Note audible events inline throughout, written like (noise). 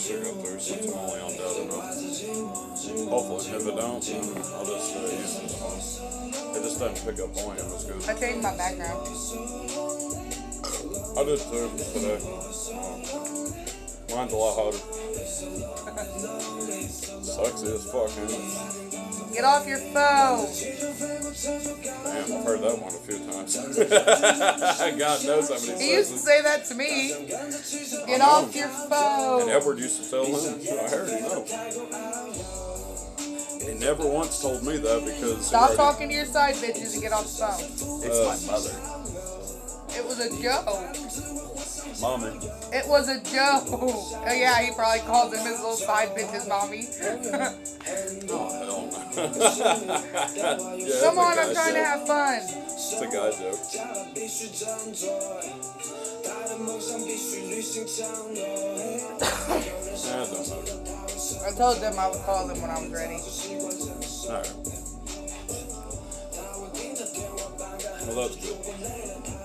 through since I'm only on dead enough. Hopefully, if it don't, then I'll just uh, use phone. It just doesn't pick up volume as good. I changed my background. I did too today. Um, mine's a lot hotter. (laughs) Sexy as fuck, man. Get off your phone. Damn, I've heard that one a few times. (laughs) God knows how many He used to say that to me. Get off your phone. And. Edward used to tell him. I heard already know. He never once told me that because. Stop talking to your side bitches and get off the phone. It's Uh, my mother. It was a joke. Mommy. It was a joke. Oh yeah, he probably called them his little side bitches, mommy. (laughs) Yeah, Come on, I'm trying to have fun. It's a guy joke. Yeah, don't matter. I told them I would call them when I was ready. Alright. Well, that's good.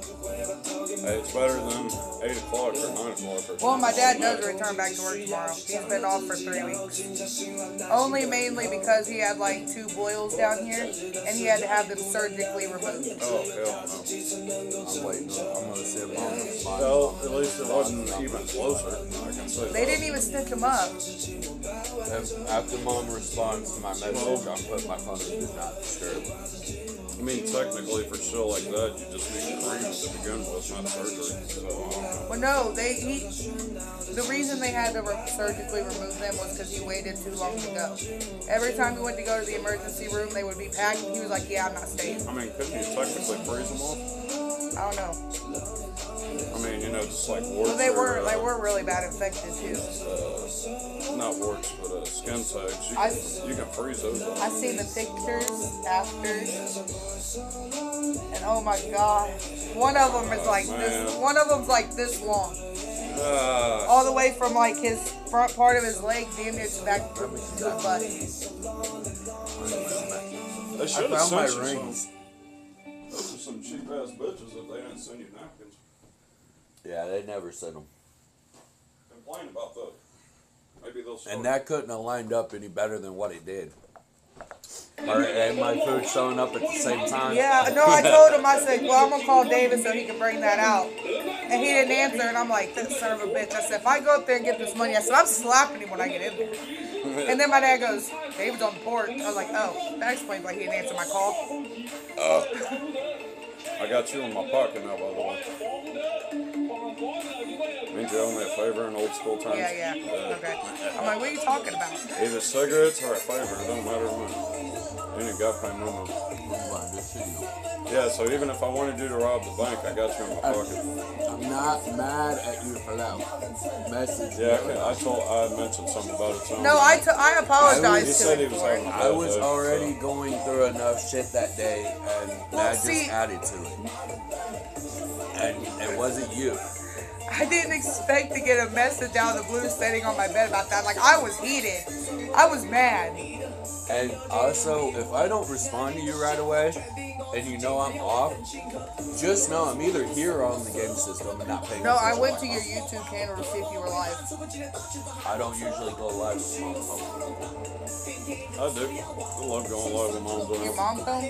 It's better than 8 o'clock or 9 o'clock or Well, my dad does return back to work tomorrow. He's been off for three weeks. Only mainly because he had like two boils down here and he had to have them surgically removed. Oh, hell no. I'm waiting. I'm gonna see if mom responds. Well, at least it wasn't even closer. I can say They didn't even stitch him up. After mom responds to my message, I'll put my phone in do not disturb. I mean, technically, for shit like that, you just need cream to begin with, not surgery. So, I. Well, no, they he. The reason they had to re- surgically remove them was because he waited too long to go. Every time he went to go to the emergency room, they would be packed, and he was like, "Yeah, I'm not staying." I mean, couldn't you technically freeze them off? I don't know. I mean, you know, just like. Well, they were uh, they were really bad infected too. Uh, not warts, but uh, skin tags. You, I- can, you can freeze those off. I seen the pictures after, and oh my god, one of them is like this. One of them's like this long, Ah, all the way from like his front part of his leg, damn near to back to his butt. they should have found my sent you rings. some. Those are some cheap ass bitches if they didn't send you napkins. Yeah, they never sent them. Complain about that. Maybe they'll start. And that couldn't have lined up any better than what it did. Or, and my food showing up at the same time. Yeah, no, I told him I said, well, I'm gonna call David so he can bring that out, and he didn't answer, and I'm like, this son of a bitch. I said, if I go up there and get this money, I said, I'm slapping him when I get in there. And then my dad goes, David's on the porch. I was like, oh, that explains why he didn't answer my call. Uh, I got you in my pocket now, by the way. Means you owe me a favor in old school times. Yeah, yeah. Okay. I'm like, what are you talking about? Either cigarettes or a favor, it don't matter what. You ain't got to pay no more. Yeah, so even if I wanted you to rob the bank, I got you in my pocket. I'm not mad at you for that message. Yeah, okay, I told, I mentioned something about it. No, I, t- I He apologized said to he him was for having it. a I was day, already so- going through enough shit that day, and Well, that just see- added to it. And it wasn't you. I didn't expect to get a message out of the blue sitting on my bed about that. Like, I was heated. I was mad. And also, if I don't respond to you right away, and you know I'm off, just know I'm either here or on the game system and not paying No, I went to your. YouTube channel to see if you were live. I don't usually go live with my phone. I do. I love going live with mom's on Your mom phone?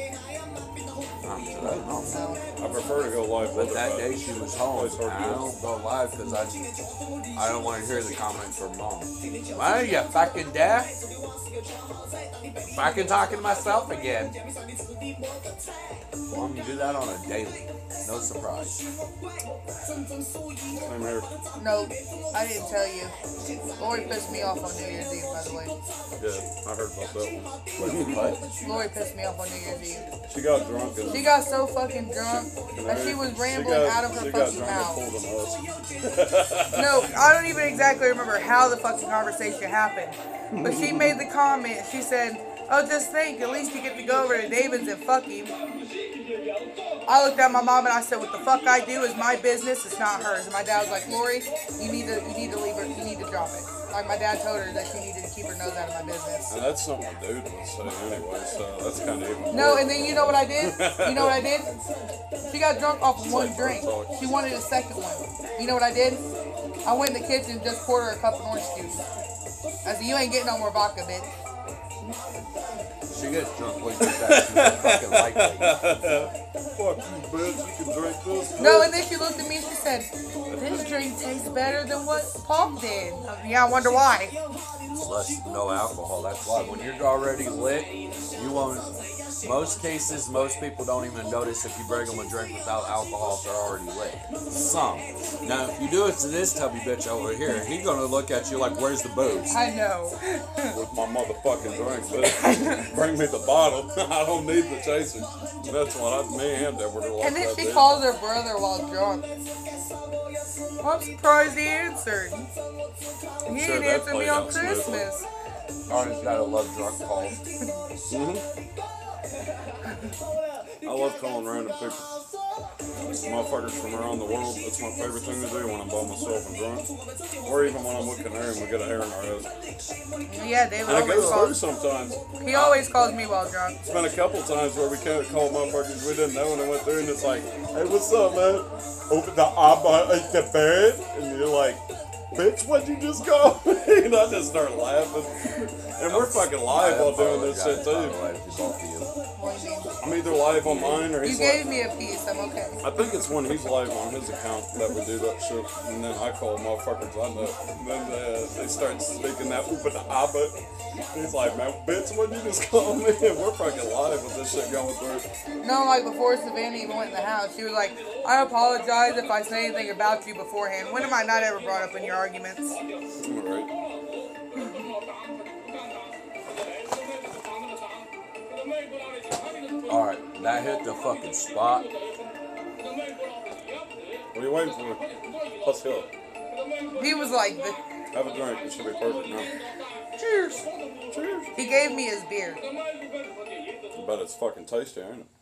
I'm I don't know. No. I prefer to go live But that day she was home. It's hard to I do. don't go live because I, I don't want to hear the comments from mom. Why are you fucking deaf? Fucking talking to myself again. Mom, you do that on a daily. No surprise. Same here. No, I didn't tell you. Lori pissed me off on New Year's Eve, by the way. Yeah, I heard about that one. What? Lori pissed me off on New Year's Eve. She got drunk and She got so fucking drunk that she was rambling got- out of her she got fucking drunk mouth. pulled us. No, I don't even exactly remember how the fucking conversation happened. But she made the comment. She said, "Oh, just think. At least you get to go over to David's and fuck him." I looked at my mom and I said, "What the fuck I do is my business. It's not hers." And my dad was like, "Lori, you need to, you need to leave her. You need to drop it." Like my dad told her that she needed to keep her nose out of my business. And that's something a dude would say anyway, so that's kind of even No, and then you know what I did? You know what I did? (laughs) She got drunk off of one drink. She wanted a second one. You know what I did? I went in the kitchen, just poured her a cup of orange juice. I said, you ain't getting no more vodka, bitch. She gets drunk way too fast. She's a fucking lightweight. Fuck you, bitch. You can drink this. No, and then she looked at me and she said, this drink tastes better than what Paul did. Yeah, I wonder why. Less no alcohol. That's why when you're already lit, you won't. Most cases, most people don't even notice if you bring them a drink without alcohol if they're already lit. Some. Now, if you do it to this tubby bitch over here, he gonna look at you like, "Where's the booze?" I know. With my motherfucking drink, (laughs) bitch. Bring me the bottle. (laughs) I don't need the chaser. That's what I, me and Deborah like And then she calls her brother while drunk. I'm surprised he answered. He sure didn't that answer me on out smoothly. Christmas. Artie's gotta love drunk calls. Mm-hmm. I love calling random people. Motherfuckers from around the world. That's my favorite thing to do when I'm by myself and drunk. Or even when I'm with Kanary and we get a hair in our head. Yeah, David And it goes through sometimes. He always calls me while drunk. It's been a couple times where we can't call motherfuckers we didn't know and they went through and it's like, hey, what's up, man? Open the at the bed and you're like, bitch, what'd you just call me? (laughs) And I just start laughing. And we're fucking live while doing this shit too. way, to both of you. What do you mean? I'm either live on mine or he's You gave like, me a piece. I'm okay. I think it's when he's live on his account that we do that shit, and then I call motherfuckers I know, and then uh, they start speaking that oop the abba. He's like, man, bitch, what you just call me? (laughs) And we're fucking live with this shit going through. No, like before Savannah even went in the house, she was like, I apologize if I say anything about you beforehand. When am I not ever brought up in your arguments? Alright. Alright, that hit the fucking spot. What are you waiting for? Let's go. He was like, Have a drink. It should be perfect now. cheers. Cheers. He gave me his beer. But it's fucking tasty, ain't it?